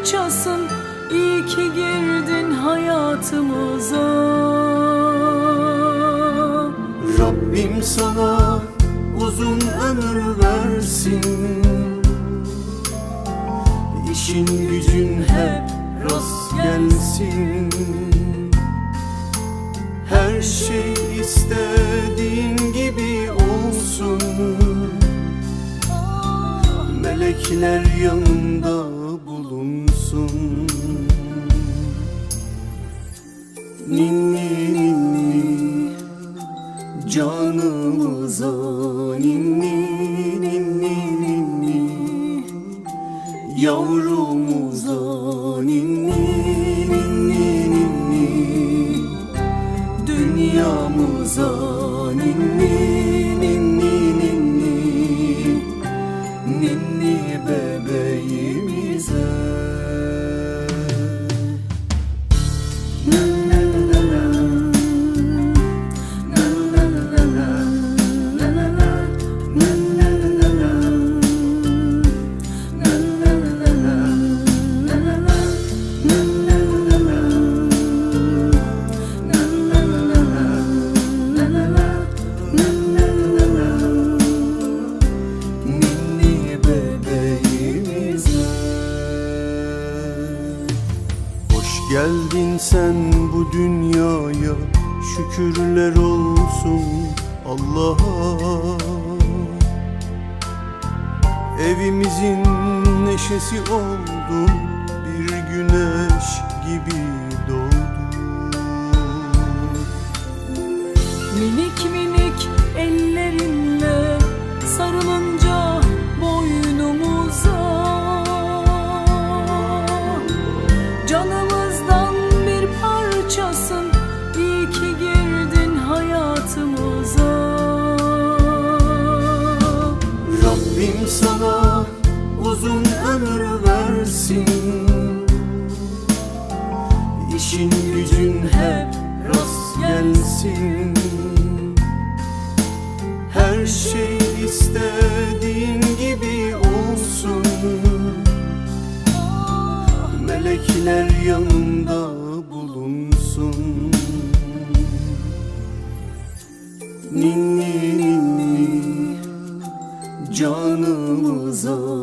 parçasın. İyi ki girdin hayatımıza. Rabbim sana uzun ömür versin. İşin gücün hep rast gelsin. Her şey istediğin gibi olsun. Melekler yanında bulunsun Ninni ninni Canımıza. Ninni ninni ninni Yavrumuza. Ninni ninni ninni Dünyamıza Şükürler olsun Allah'a. Evimizin neşesi oldun Bir güneş gibi versin İşin gücün hep rast gelsin. Her şey istediğin gibi olsun. Melekler yanında bulunsun. Ninni ninni Canımıza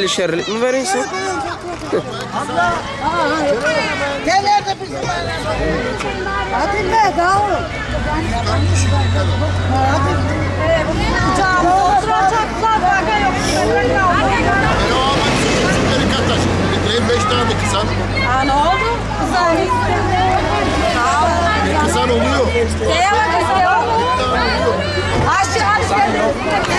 50 şerlik mi verirsin? Abla. Gel nerede bizim Hadi be daha o. Hadi. Oturacaklar baga yok. Kısan. Ha ne oldu? Kısan. Kısan oluyor. Şeye bak kısan oluyor. Aşağı aşağı.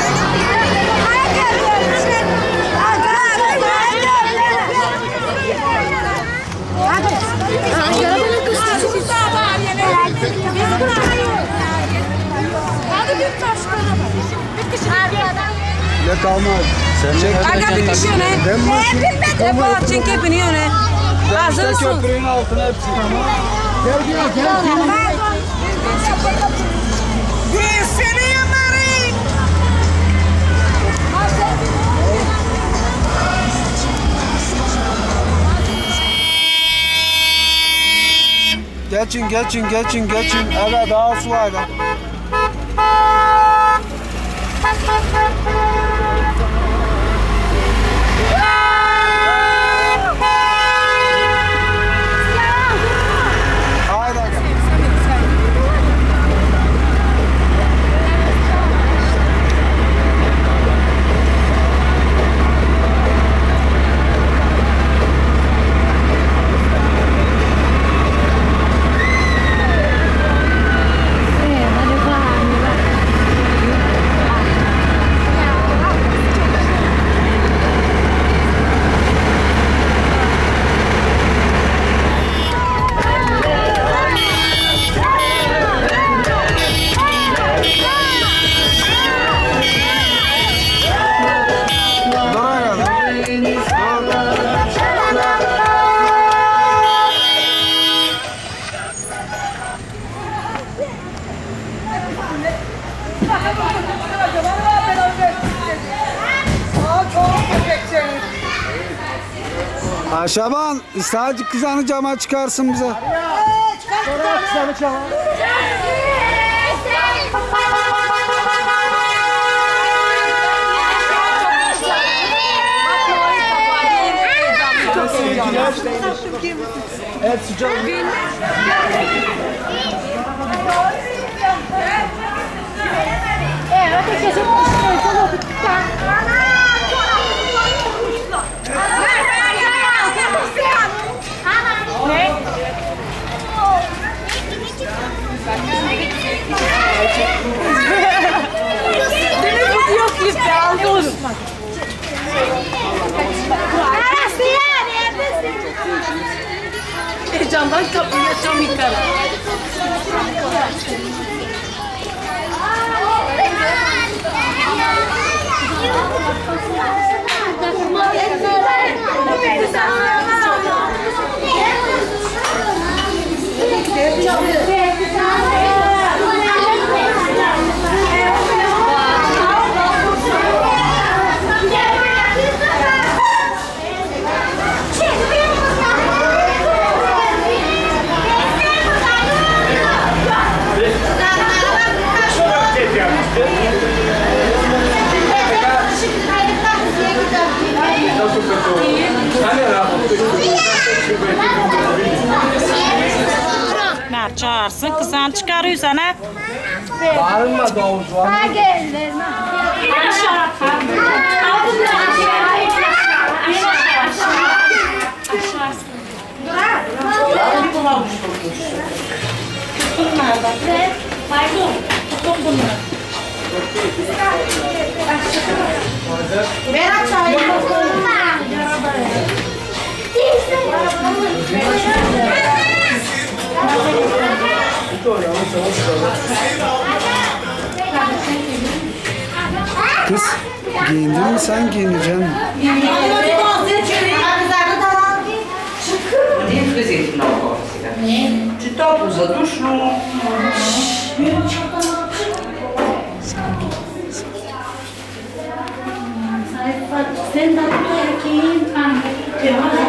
Ne kalmaz. Aga bir kişi öne. Hep balık çünkü hepini öne. Hazır mısın? Köprünün altına hepsi. Gel gel gel. Geçin geçin geçin geçin. Evet daha su var. Ha Şaban, sadece kızanı cama çıkarsın bize. Evet sıcak. Benim yok klipte aldı onu. Heyecandan kapıyı açam yıkarım. Thank you. Çağırsın. Kızan çıkarıyorsan ha. Bağırma var. Ha geldi. Berat çayı. Kız giyindin mi sen giyineceksin? Dentro do exemplo, não, Córsega. De topos a duş, não. Sen de erkeğin Arkada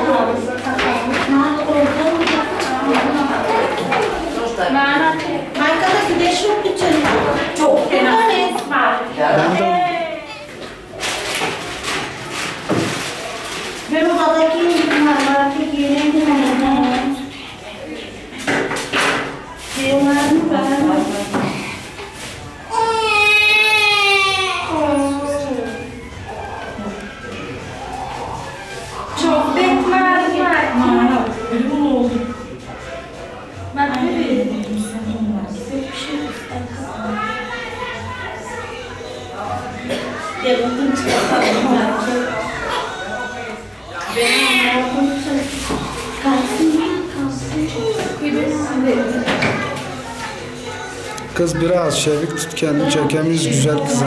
güneş yok biraz çevik tut kendini çekemiz güzel kız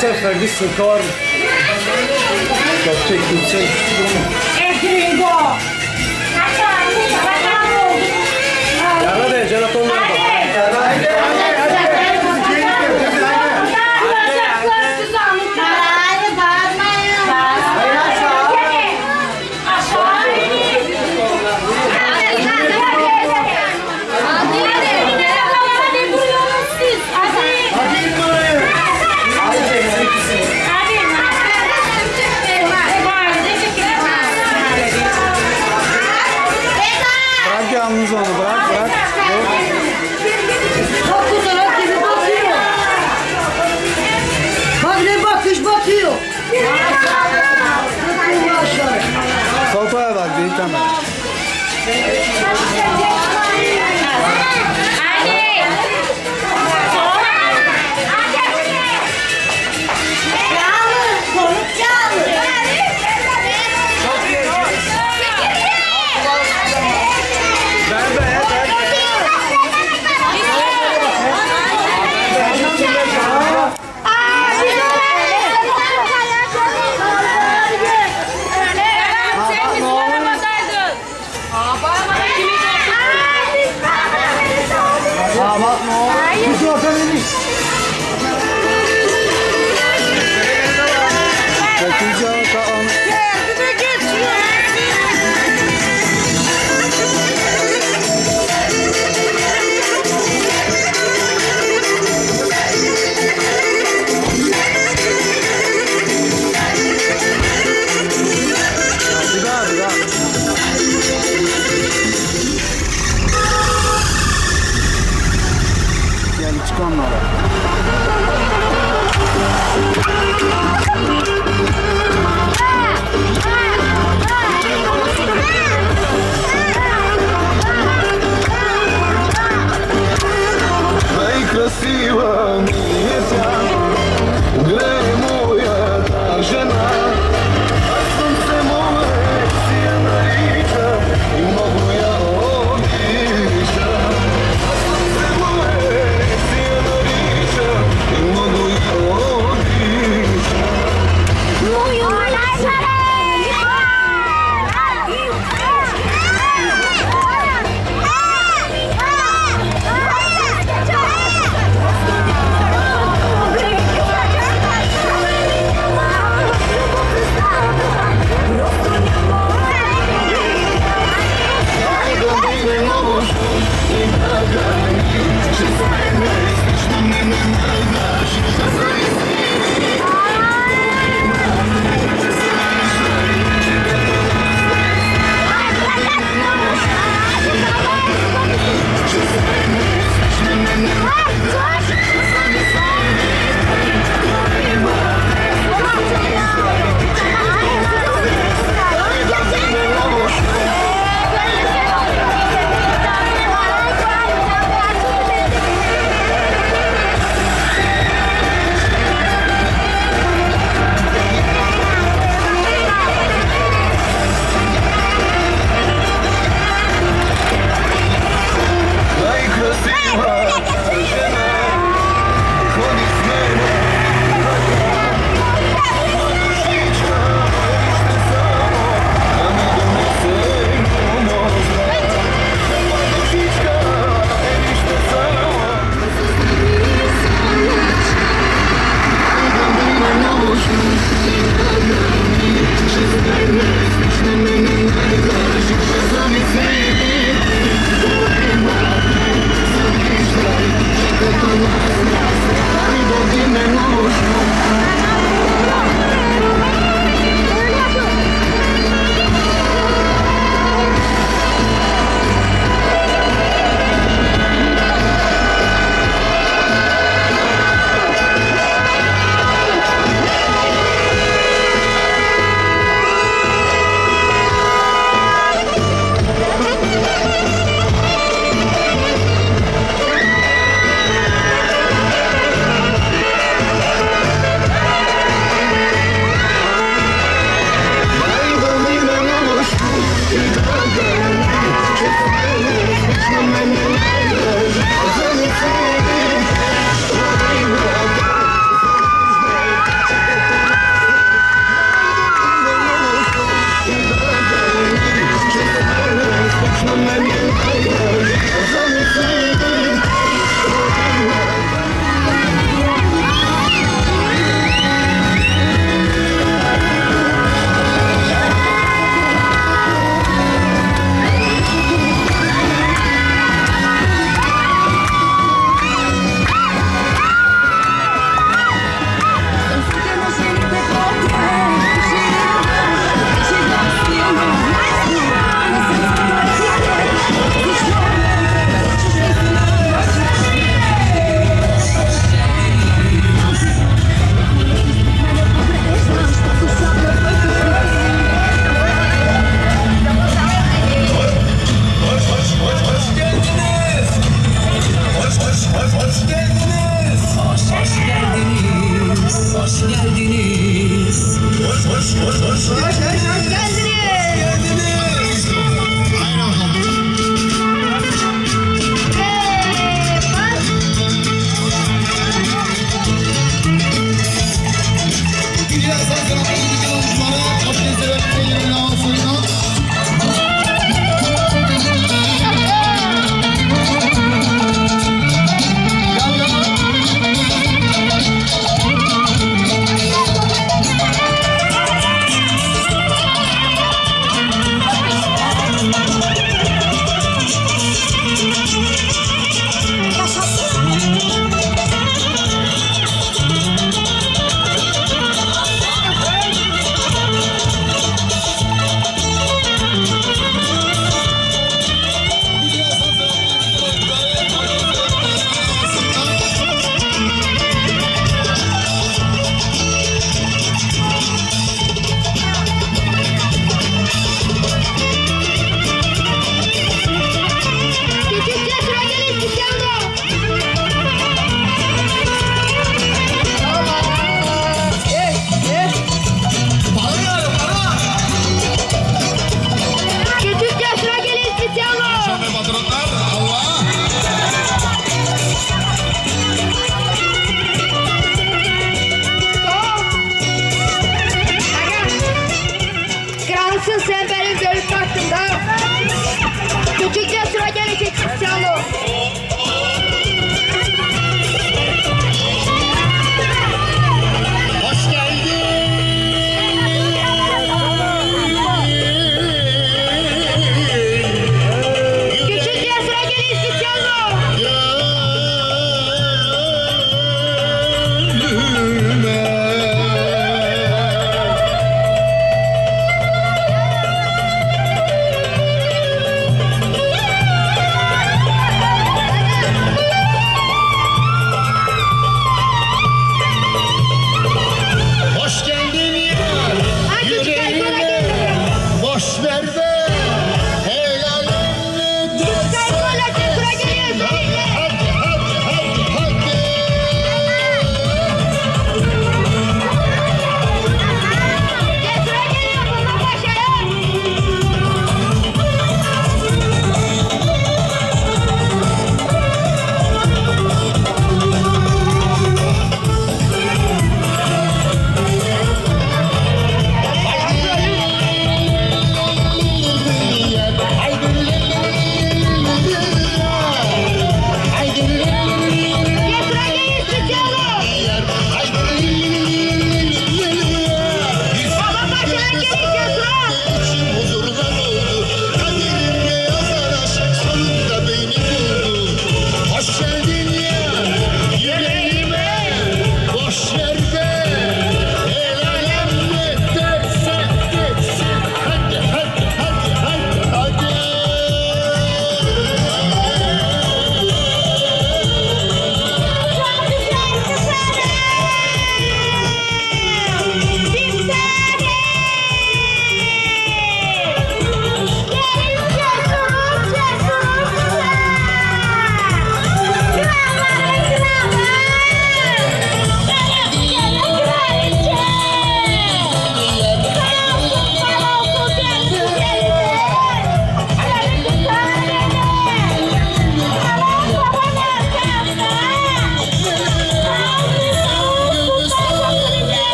himself like this in car. Got take himself. gringo.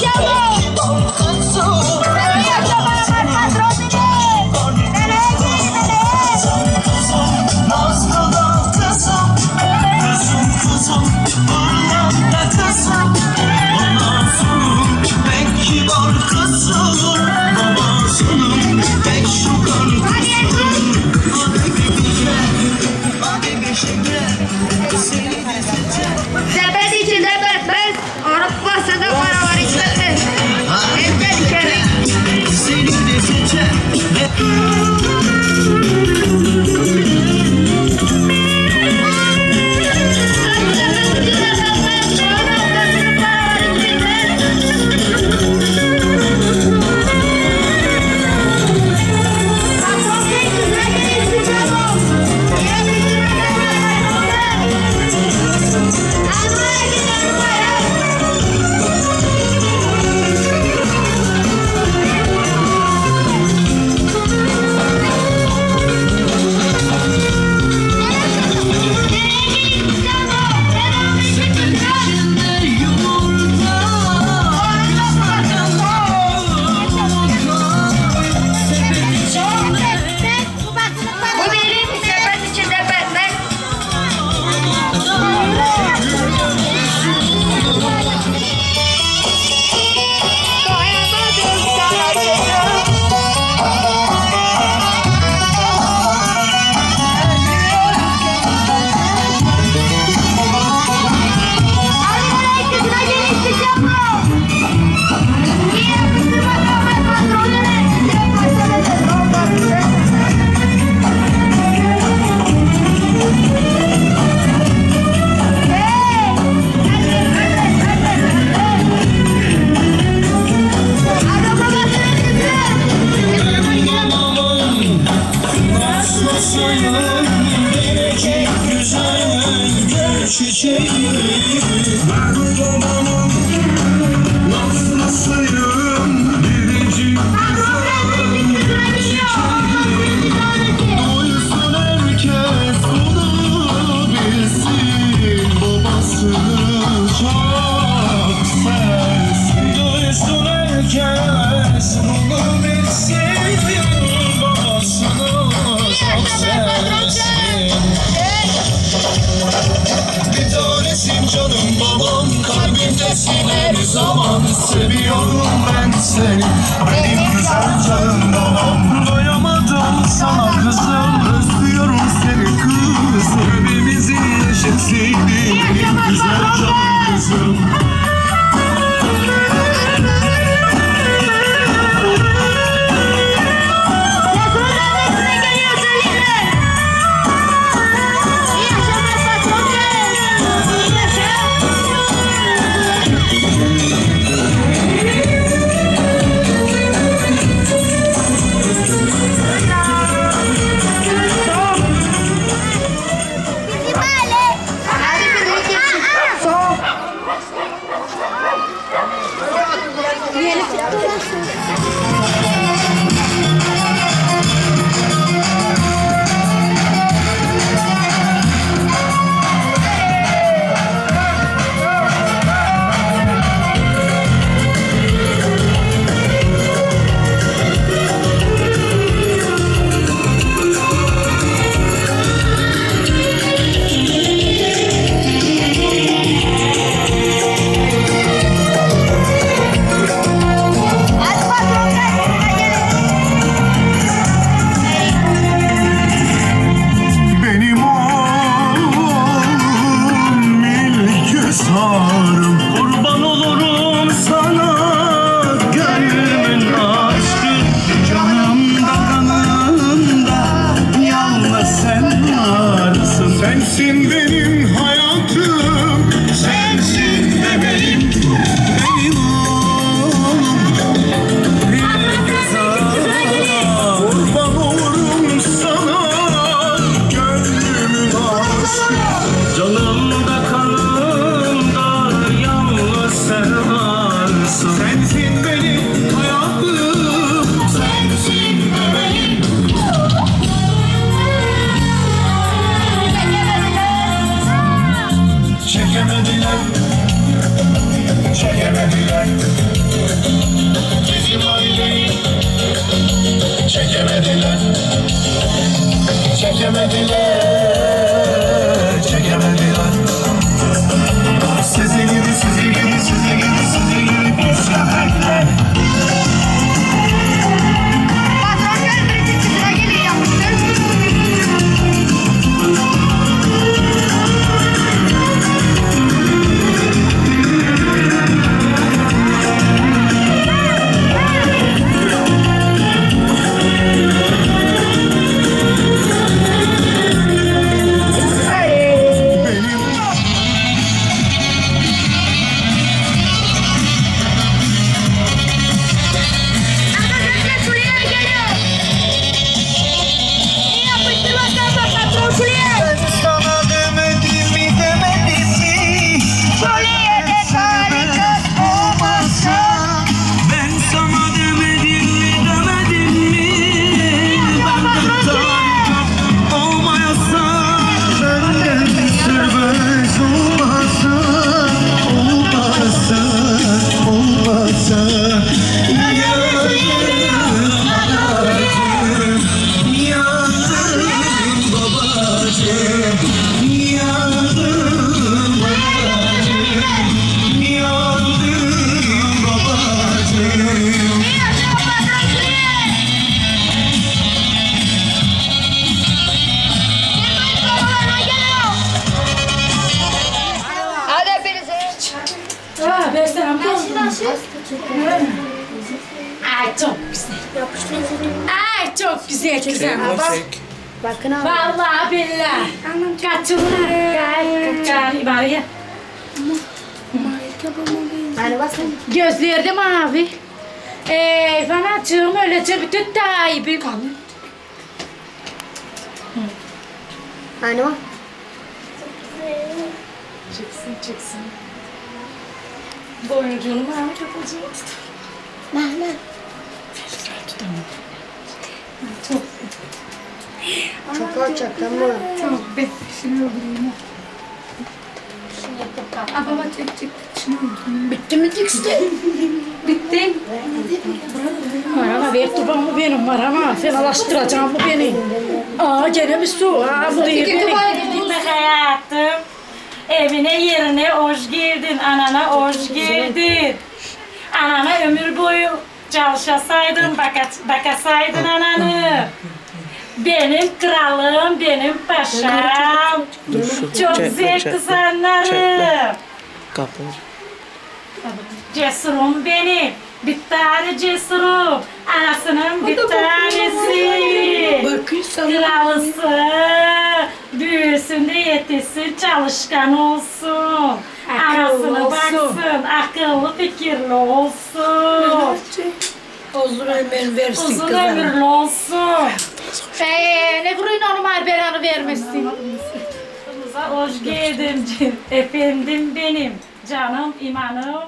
show Bakın abi. Vallahi billah. Anam kaçırma. Gel kaçırma. Bari. Gözleri de mavi. Ey fanatçığım öylece bütün taibim. Kanım. Anne bak. Çıksın çıksın. Boyuncunu Mehmet yapacağım. Mehmet. Çok alçak ama. Çok be. Şunu öldüreyim. Aa baba çek çek. Öldüreyim. Bitti mi dikste? Bitti. Var ama ver tubamı benim var ama fenalaştıracağım bu beni. Aa gene bir su. Aa bu değil beni. Gitme hayatım. Evine yerine hoş geldin. Anana hoş geldin. Anana ömür boyu çalışasaydın, bakas, bakasaydın ananı. Benim kralım, benim paşam. Çok zevkli zanlarım. Kapı. Cesurum benim. Bir tane cesurum. Anasının bir tanesi. Kralısı. Büyüsün de yetişsin, çalışkan olsun. Anasına baksın, akıllı fikirli olsun. Uzun ömür versin Uzun kızım. ömürlü olsun. Ee, ne kuruyun normal belanı vermesin. Kızımıza hoş geldin. Efendim benim. Canım, imanım.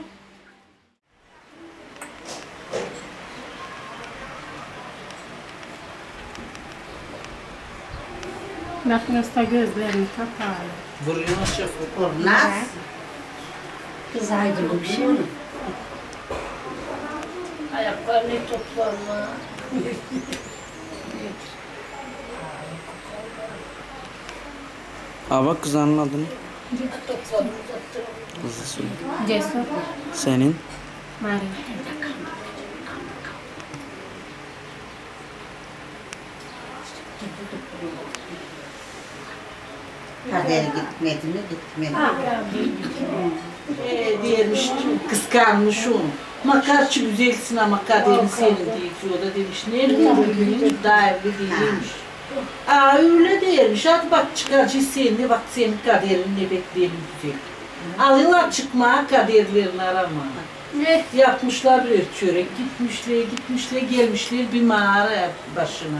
Bakmıyorsa gözlerini kapalı. Vuruyor şoför. Olmaz. Kız aydınlık bir şey mi? Ayaklarını toplarla. Aa bak kızanın adını. Kızı söyle. Cesur. Senin. Maria. Kader gitmedi mi gitmedi. Ee, diyemiş kıskanmış onu. Makarçı güzelsin ama kaderin senin diyor. Da demiş nerede bugün daha evli değilmiş. Aa öyle dermiş. Hadi bak çıkarcı senin bak senin kaderin ne bekleyelim güzel. Alıyorlar çıkmaya kaderlerini arama. Ne? Yapmışlar bir çörek gitmişler gitmişler gelmişler bir mağara başına.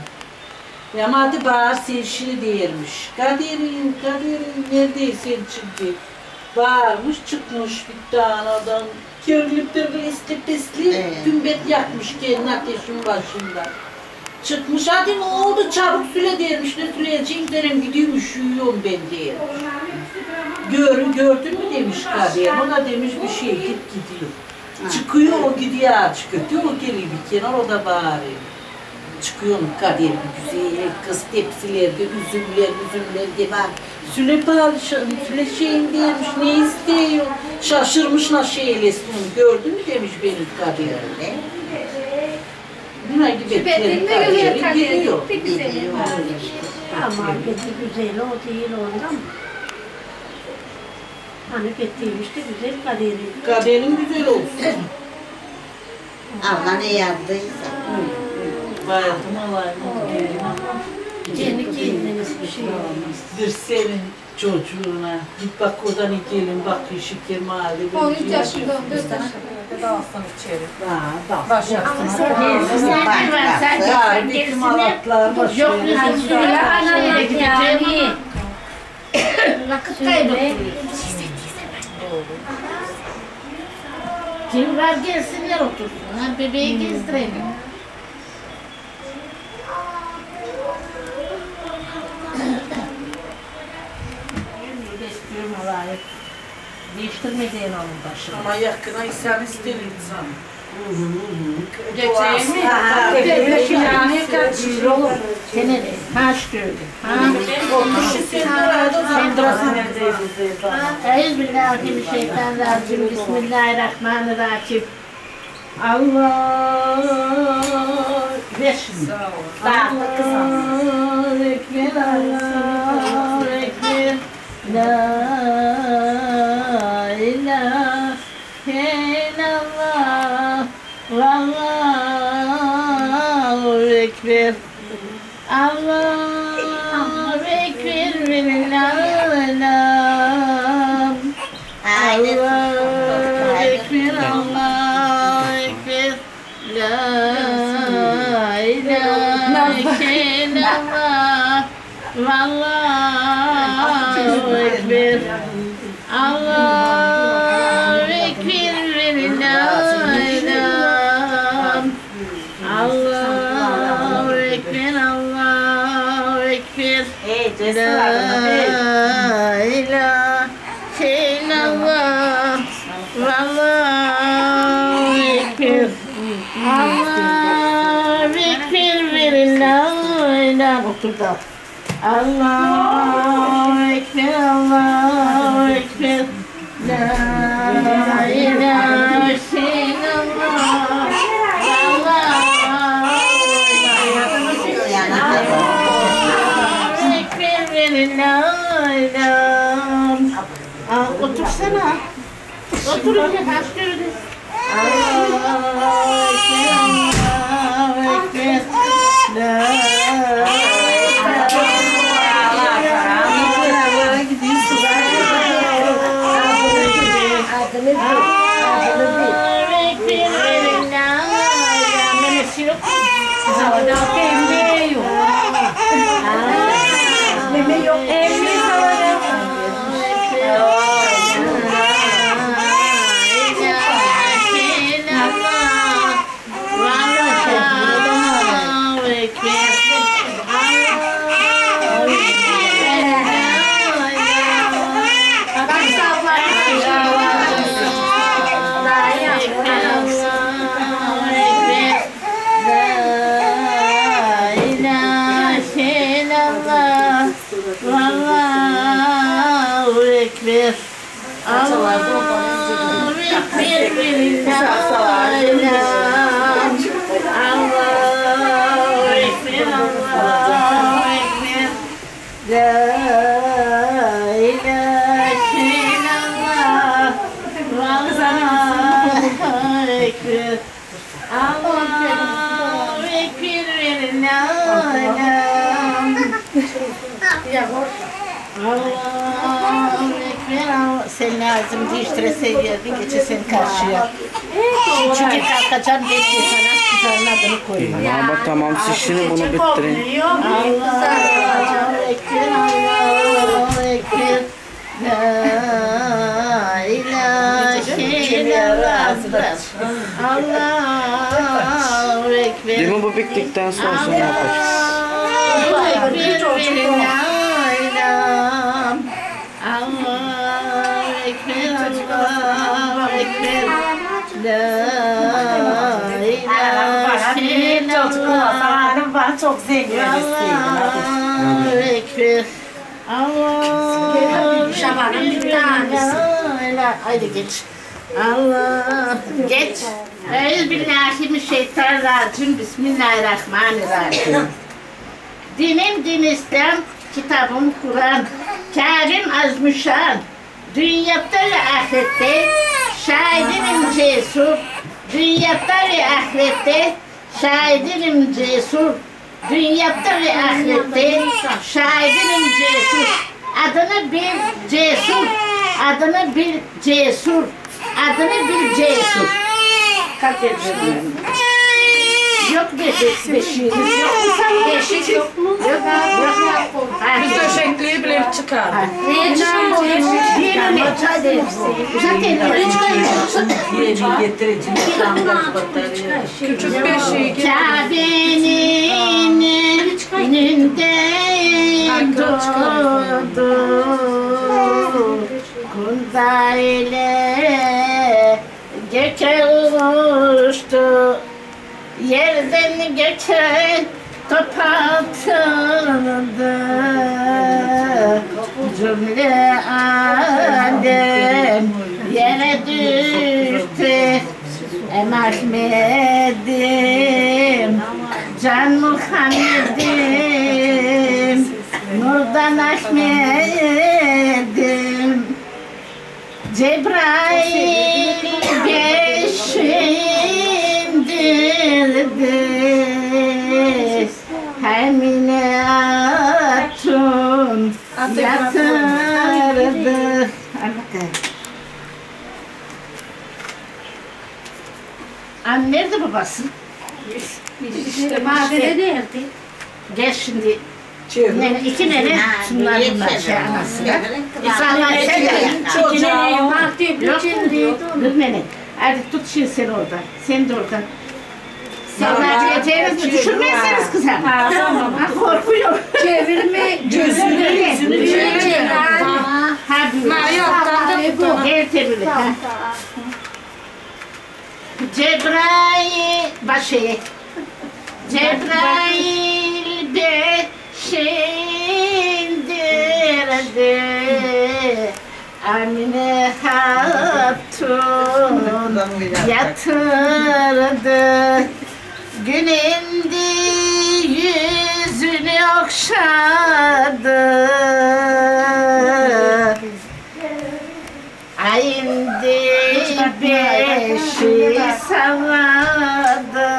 Ya hadi bağır sevşili değilmiş. Kaderin, kaderin neredeyse çıktı. Bağırmış çıkmış bir tane adam. Körülüp de resli pisli Ee. gümbet yakmış kendi ateşin başında. Çıkmış hadi ne oldu çabuk süle dermiş ne süleyeceğim derim gidiyorum üşüyorum ben diye. Gör, gördün mü demiş kader. O da demiş bir şey git gidiyor. Çıkıyor o gidiyor götürüyor o geliyor bir kenar o da bağırıyor. Çıkıyor kader bir güzel kız tepsilerde üzümler üzümler gibi. Süle padişahım, süle şeyim demiş ne istiyor? Şaşırmış nasıl eylesin gördün mü demiş benim kaderim. Buna gibi Benim kaderi. Pek güzel. Ama peki güzel o değil ondan. Hani petiymiş de güzel kaderi. Kaderin güzel olsun. Allah ne yazdıysa. Hayatım alayım. Kendi kendiniz bir şey olmaz. Bir sevin çocuğuna. Git bak oradan gelin bak şeker mahalle. 13 yaşında, 14 yaşında. Ha, bak. Ama sen gelsin. Sen bir malatlar. Yok yani söyle anaya gideceğim. Vakit kaybettim. Kim var gelsinler otursunlar. Bebeği gezdirelim. Olayı. Değiştirmediğin onun başına. Ama yakına insan ister insan. Geçeyim mi? Ha, Tepede filanı kaçır olur. Seni de haş gördüm. Ha? Euzubillahimineşşeytanirracim. Bismillahirrahmanirrahim. Allah ver şimdi. Allah ekber, Allah. La ilahe illallah. Vallahu ekber. Allahu ekber ve lillahi'l-alam. Allahu ekber, Allahu ekber. La ilahe illallah. Vallahu Ekber. Allahu Ekber. Velillah. Allahu Ekber. Allahu Ekber. La ilahe illallah. Allahu Ekber. Allahu Ekber, Allahu Ekber. La ilahe illallah. Otursana. Otur öyle başlıyoruz. Allahu Ekber, Allahu Ekber. La Lazım değiştireseydin geçe sen karşıya. Çünkü kalkacağım dedi sana kızların adını koyma. Ama tamam siz şimdi bunu bitirin. Allahu Ekber, Allahu Ekber. La ilahe illallah. Allahu Ekber. Değil mi bu bittikten sonra sonra yapacağız. Allahu Ekber, çok zengin Allahu Ekber. Allahu Şabanın bir tanesi. Haydi geç. Allah geç. Euzubillahimineşşeytanirracim. Bismillahirrahmanirrahim. Dinim din İslam, kitabım Kur'an. Kerim azmüşan. Dünyada ve ahirette şahidinim cesur. Dünyada ve ahirette şahidinim cesur. Dünyada ve ahirette şahidinim cesur. Adını bil cesur. Adını bil cesur. Adını bil cesur. Kalk ediyorum. Yok beşik, beşiğiniz yok beşik yok mu? Yok, yok. Biz döşekliği bile çıkar. Neye çıkıyor? Yeni getireceğim. Küçük. Kabe'nin doğdu Kunda ile göke uçtu Yerden göke top atıldı Cümle alem yere düştü. Em Ahmet'im, Can Muhammed'im, Nurdan Ahmet'im. Cebrail geçindirdi, Emine Hatun yatırdı. Anne nerede babası? İşte madene değildi. Gel şimdi Ne, iki nene şunlar bunlar şey anasına. İnsanlar sen de Çocuğa yok. Yok dur nene. Hadi tut şimdi sen orada. Sen de orada. Sen vereceğiniz mi? Düşürmezseniz kızım. Tamam. Ha, korkuyor. Çevirme gözünü yüzünü çevirme. Ha, yok, Gel tebrik. ha. Cebrail başı. Cebrail beşindirdi. Amine Hatun yatırdı. Gün indi yüzünü okşadı. Ay indi beşi savadı.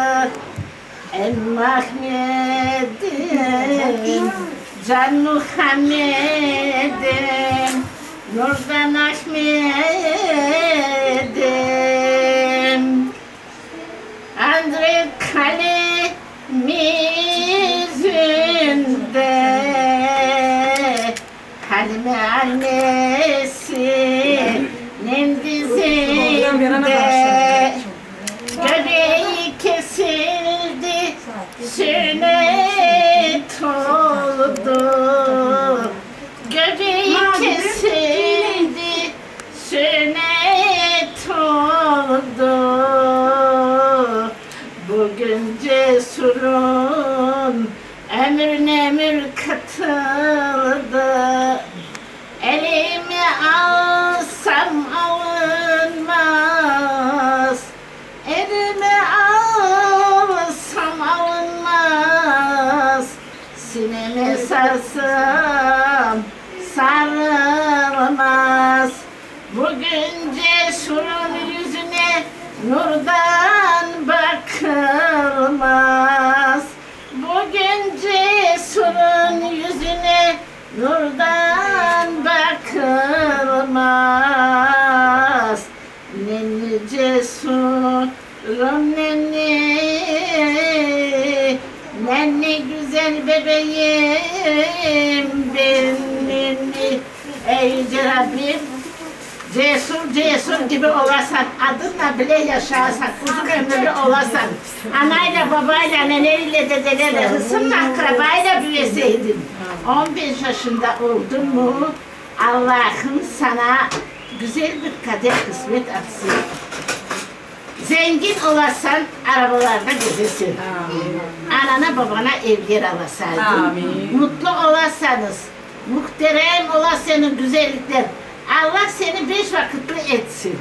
El Mahmed'im, Can Muhammed'im, Nurdan Ahmet'im. Andre kalemizinde. Halime annesinin dizinde Göbeği kesildi sünnet oldu. Göbeği kesildi sünnet oldu Bugün cesurun ömrüne ömür katıldı. Elimi alsam alınmaz. Elimi alsam alınmaz. Sineme sarsam sarılmaz Yüce Rabbim. Cesur cesur gibi olasan, adınla bile yaşarsan, uzun ömürlü olasan, anayla babayla, neneliyle dedelerle, hısımla akrabayla büyüseydin, 15 yaşında oldun mu, Allah'ım sana güzel bir kader kısmet atsın. Zengin olasan arabalarda gezesin. Anana babana evler alasaydın. Mutlu olasanız, muhterem olasanız güzellikler. Allah seni beş vakitli etsin.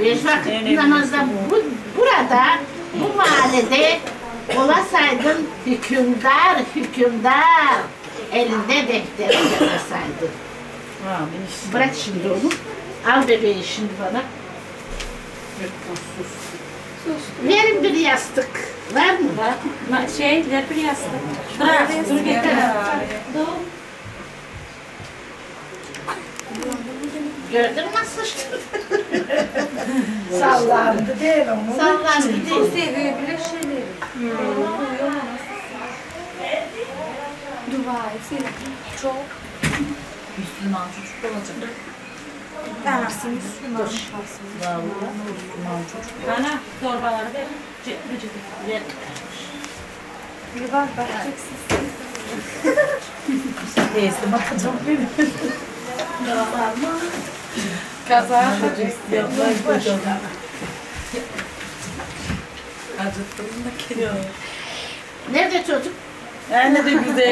Beş vakit namazda bu, burada, bu mahallede olasaydın hükümdar, hükümdar. Elinde defteri yazasaydın. Bırak şimdi onu. Al bebeği şimdi bana. Verin bir yastık. Var mı? Ma- Şey, ver bir yastık. Bırak, dur getir. Gördün mü sıçtı? Sallandı değil onu. Sallandı değil. Seviyor bile şeyleri. Dua etsin. Çok. Müslüman çocuk olacak. Dersin Müslüman. Vallahi Müslüman çocuk. Bana torbaları ver. Vücudu. Ver. Bir bak bakacaksın. Teyze bakacağım benim. Kaza yapacak. Acıttım da geliyor. Nerede çocuk? Yani de güzel.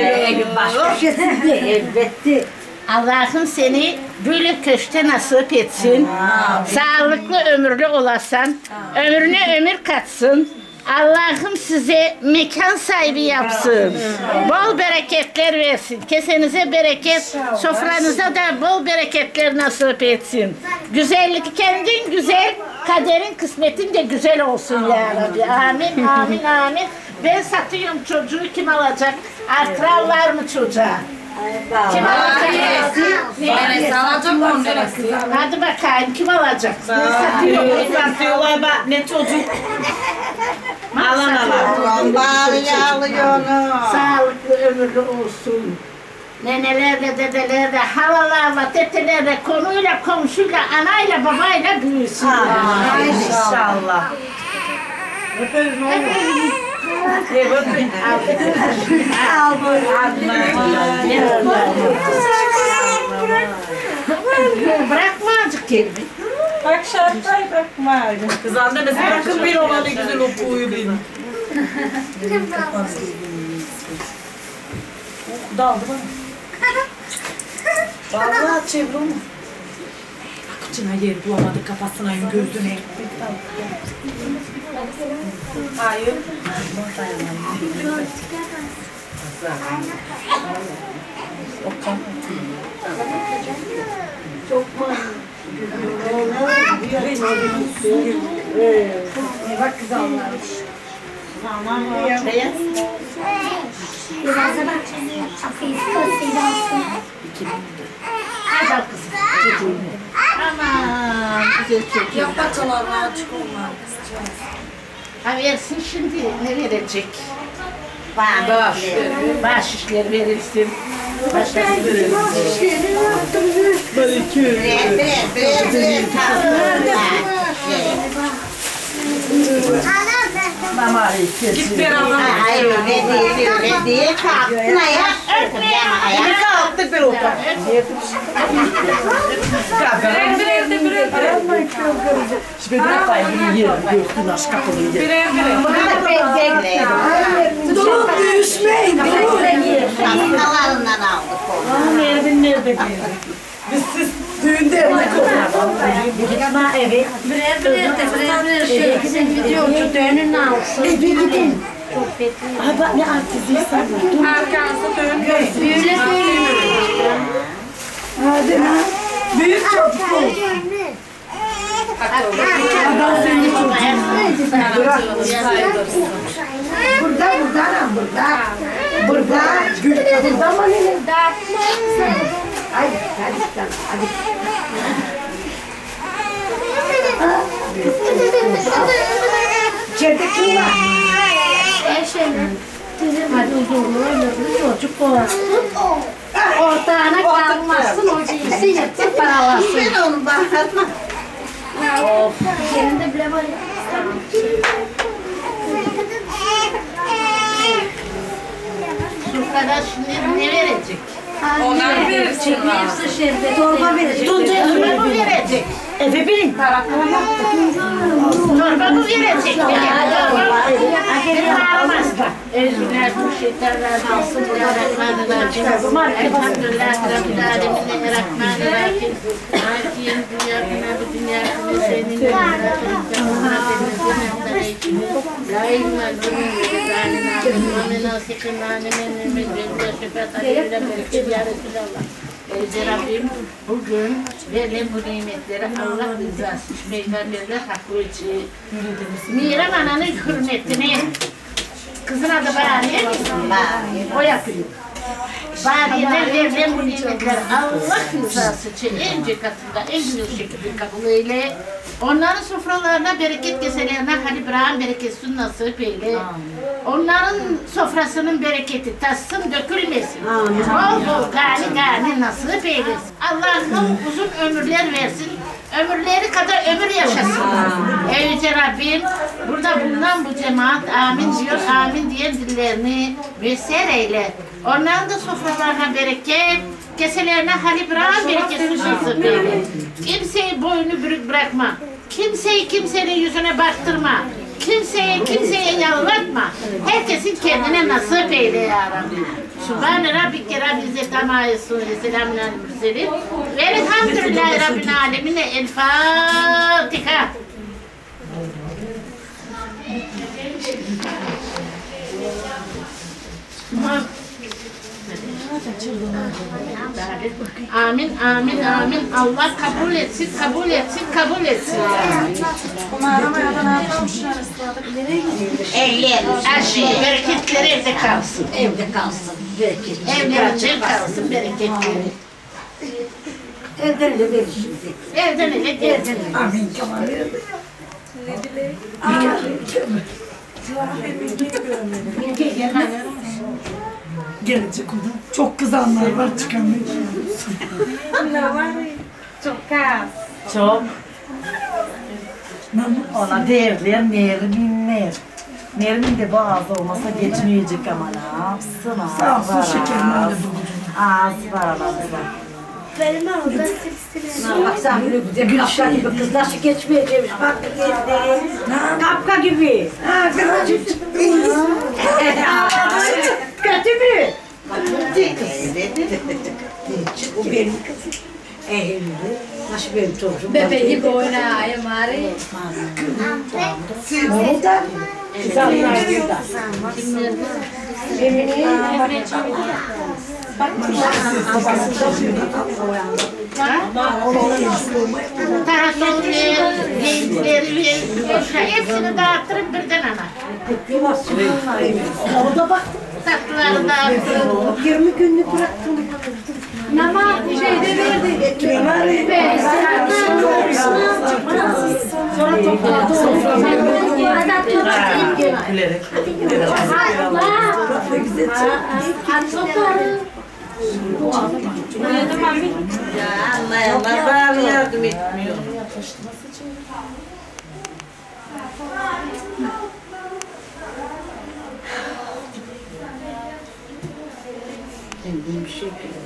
Elbette. Allah'ım seni böyle köşte nasip etsin. Sağlıklı ömürlü olasan. Ömrüne ömür katsın. Allah'ım size mekan sahibi yapsın. Bol bereketler versin. Kesenize bereket, sofranıza da bol bereketler nasip etsin. Güzellik kendin güzel, kaderin kısmetin de güzel olsun ya Rabbi. Amin, amin, amin. Ben satıyorum çocuğu kim alacak? Artıran var mı çocuğa? Kim alacak? Neresi alacak on neresi? Hadi bakayım kim alacak? Ben satıyorum. Satıyorlar bak ne çocuk. Alan alan. Sağlıklı ömür ömürlü olsun. Nenelerle, dedelerle, halalarla, tetelerle, konuyla, komşuyla, anayla, babayla büyüsün. İnşallah. Bırakma azıcık kelime. Bak şarkıya bakma. Kız annesi bırakın bir olan ne güzel okuyu benim. Daldı bana. Vallahi çevrim. Akçına yer bulamadı kafasına gözüne. Hayır. Bak kız onlar. Biraz da bak. Afiyet olsun. Hadi al kızım. çocuğunu. Aman güzel çocuğum. Yap paçalarını açık onlar. Ha versin şimdi ne verecek? Baş. Baş işleri verilsin. Başkası verilsin. Git bir adam. Hayır öyle değil öyle değil. Kalktın ayak. Ayak kalktı bir otur. Birer birer de birer birer. Şimdi bırak da elini yerim. Görsün aşk kapılıyı. Birer birer. Durun düşmeyin. Durun. Halalından aldık onu. Nerede nerede geldik? Biz siz düğünde evlilik Ama evet. Birer birer de birer birer şöyle bizim videocu düğününü alsın. E bir gidin. Ay bak ne artistiysen. Arkanızı dönmeyin. Böyle böyle. Hadi lan. Büyük çocuk ol. Adam senin çocuğun. Bırak. Burada burada burada. Burada. Burada mı ne? Hadi hadi hadi. İçeride kim var? Hadi huzurlu ömürlü çocuk olsun. Ortağına kalmasın, o cinsi yırtsın paralasın. Ben onu bakatma. Yerinde bile var ya. Ne, ne verecek? Onlar verirsin. Hepsi şerbet. Torba verecek. Mı verecek? Efe bilin. Şefat aleyhine bereket ya Resulallah. Ey Rabbim bugün verilen bu nimetleri Allah rızası için peygamberler hakkı için Miram ananın hürmetine kızın adı Bariye mi? O yapıyor. Bariye'den verilen bu nimetler Allah rızası için en katında en güzel şekilde kabul eyle. Onların sofralarına bereket keselerine Halil İbrahim bereketsin nasip eyle. Onların sofrasının bereketi tatsın dökülmesin. Bol bol gani gani nasip eylesin. Allah'ım uzun ömürler versin. Ömürleri kadar ömür yaşasınlar. Ey Yüce Rabbim burada bulunan bu cemaat amin diyor. Amin diyen dillerini müsser eyle. Onların da sofralarına bereket, keselerine Halil İbrahim bereketini nasip eyle. Kimseyi boynu bürük bırakma. Kimseyi kimsenin yüzüne baktırma. Kimseye kimseye yalvartma. Herkesin kendine nasip eyle ya Rabbi. Sübhane Rabbike Rabbil İzzet Amma Yasûn ve Selamun Aleyhi Mürselin. Ve Elhamdülillahi Rabbil Alemin. El Fatiha. Amin, amin, amin. Allah kabul etsin, kabul etsin, kabul etsin. Eller, her şey, bereketleri evde kalsın. Evde kalsın. Bereket. Evlerinde kalsın bereketleri. Evden de verir şimdi. Evden ele gelsin. Amin Kemal. Gelecek o da. Çok kızanlar var çıkamıyor. Çok az. Çok. Ona değerler Nermin Ner. Nermin de bazı olmasa geçmeyecek ama ne yapsın? ağzı Sağ olsun var, şekerim öyle babacığım. Ağzı var aramızda. Benim aldı. Bak sen böyle güzel kapka gibi kız nasıl geçmeyeceğimiş. Bak geldi. Kapka gibi. Ha kızım. Kötü mü? Bu benim kızım. Ehli. Nasıl benim çocuğum? Bebe gibi oynayayım bari. Onu da kızanlar burada. Gençleri, hepsini dağıttırıp birden ana. Orada bak. Tatlıları dağıttırıp. 20 günlük bıraktım. Nama şeyde verdi. Ben Sonra topladı. Gülerek. Anlayanlar bana yardım etmiyor. Kendim bir şey Uydu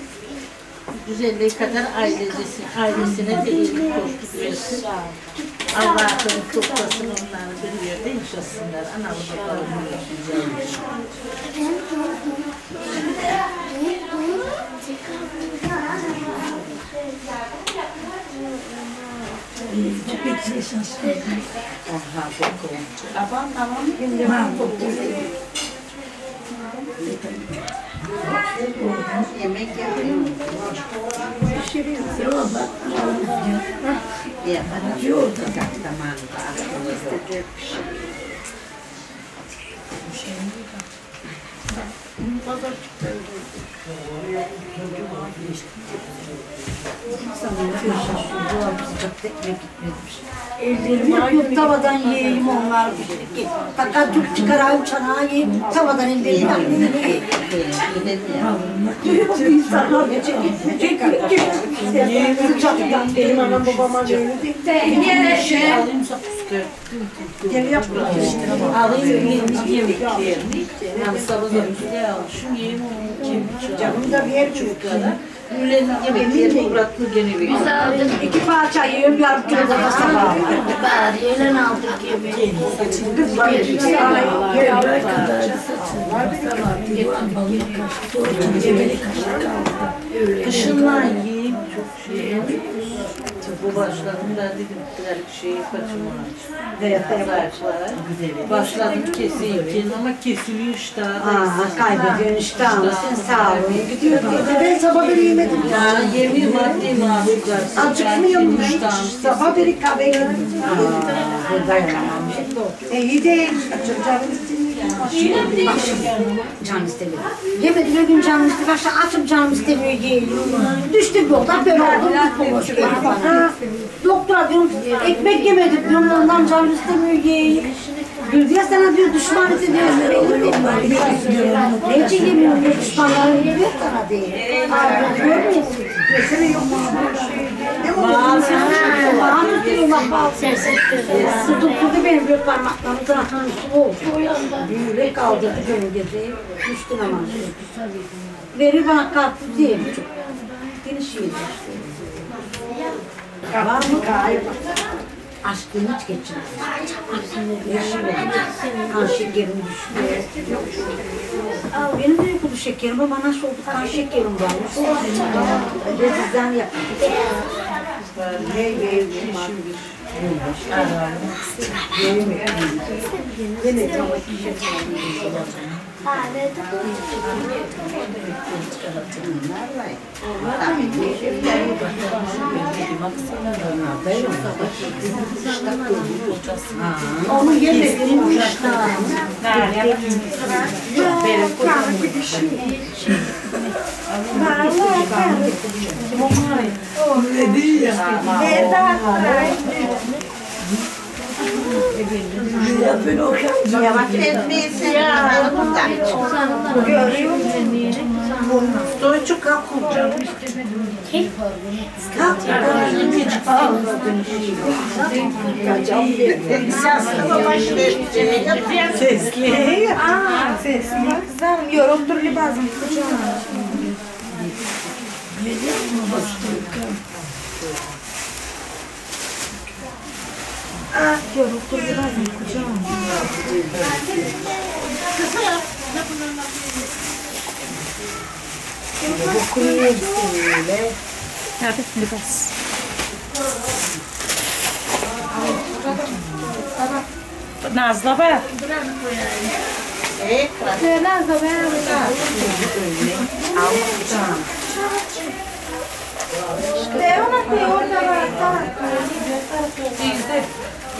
Güzelliği kadar ailesi, ailesine de iyilik hoşluk versin. Allah'ın kutlasın onları bir yerde yaşasınlar. Analı yaşayacağım. Aha, bakalım. Tamam, tamam. Yemek yapıyorum. Yaparım. Yoğurda zamanında aklımızda bir şey. Ellerimi yapıp tavadan yiyeyim onlar. Fakat tüp çıkarayım çanağı yiyeyim. Tavadan ellerimi yapayım. Diyor insanlar gece gitmeyecek. Sıcaktan benim anam babama verirdi. Yine şey. Alayım sapıskı. Gel yapma. Alayım yemek yemeklerini. Yani sabah önce almışım yerim onu. Canım da bir çocuklara. Gene bir. İki parça yiyorum yarım kilo da sabah. Bari öğlen aldık yemeği. Kız var. Kışınlar yiyeyim çok şey. Bu başladım ben dedim bir şey kaçırma. Zayıflar. Başladım keseyim ama kesiliyor işte. Aa, kaybediyorsun iştahını. Sen sağ ol. Gidiyor. Ben sabah beri yemedim. Ya yemin maddi mahsullar. Acıkmıyor mu ben? Sabah beri kahve yedim. E iyi değil. İstemiyor. Canım istemiyor. Yemedim o gün canım istemiyor. Başta açıp canım istemiyor yiyelim. Düştüm yoldan böyle oldum. Doktora diyorum ekmek yemedik diyorum ondan canım istemiyor yiyeyim. Güldiye sana diyor düşman eti diyor. Ne için yemiyorum diyor düşmanların yemiyor sana diye. Görmüyor musun? Mesele yok mu? Bağlı diyor Allah bağlı. Tutturdu benim bir parmaklarımdan oldu. Böyle kaldırdı beni geceyi. Düştün ama. Verir bana kalktı diye. Geniş yedi. Var mı gayet? Aşkını hiç. Yaşıyor. Kan şekerim. Aa, Benim de yok bu şekerim ama nasıl oldu kan şekerim gelmiş. Rezizden yaptım. Ye ye ye. Yemek. Yemek ama şekerim. Onu yemedim uçakta. Yavaş etmeyesin. Görüyor musun? Stoyçu kalk kuracağım. Kalk. Sesli. Aa, sesli. Kızım, yoruldur libazım. Ah, yoruldur libazım kucağım. Hadi libas. Nazlı bak. Biraz da ben De ona koy orada var. Tamam.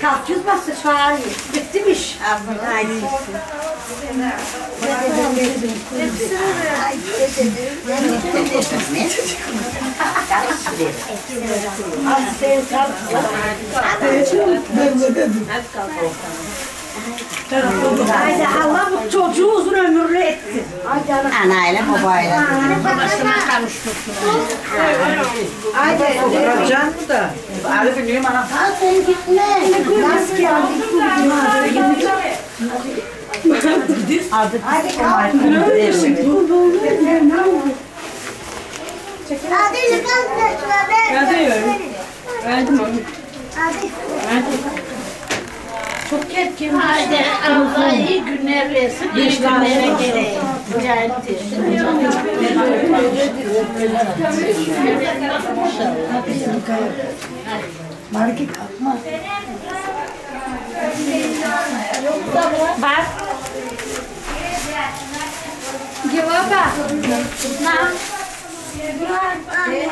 Kalk yüz bastı çağır. Bitmiş. Haydi. Haydi Allah bu çocuğu uzun ömürlü etsin. Anayla babayla. Babasına kavuştursun. Haydi. Can mı da? Ali biliyorum ana. Sen gitme. Nasıl geldik? Hadi kalk. Hadi yukarı ben. Hadi. Verdim onu. Hadi. Çok etkin. Hadi Allah iyi günler versin. İyi günlere geleyim. Bak. Gel baba. Na. Gel.